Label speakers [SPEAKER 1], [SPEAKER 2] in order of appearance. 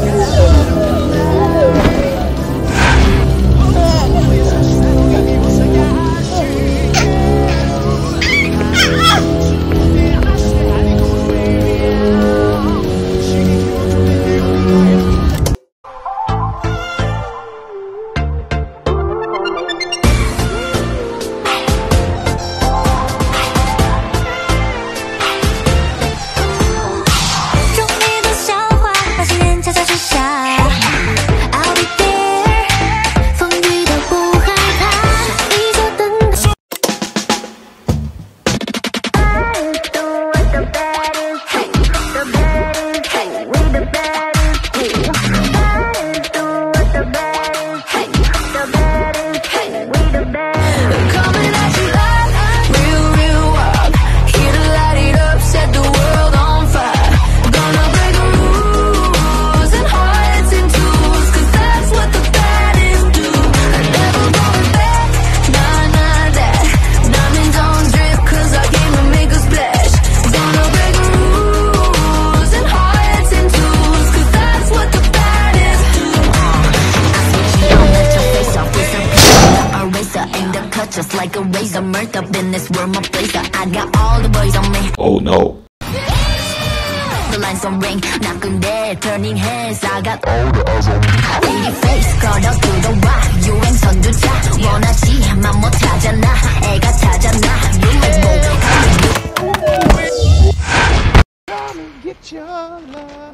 [SPEAKER 1] Thank you. cool. We the baddest cool. just like a razor. Mirth up in this world, my blazer. I got all the boys on me.
[SPEAKER 2] Oh no.
[SPEAKER 1] The lines don't ring, 나끈데 turning heads. I got all the eyes on me. Baby face, 걸어 들어와. 유행 선두차. 원하지만 못하잖아. 애가 타잖아. You make move.
[SPEAKER 3] Get your love.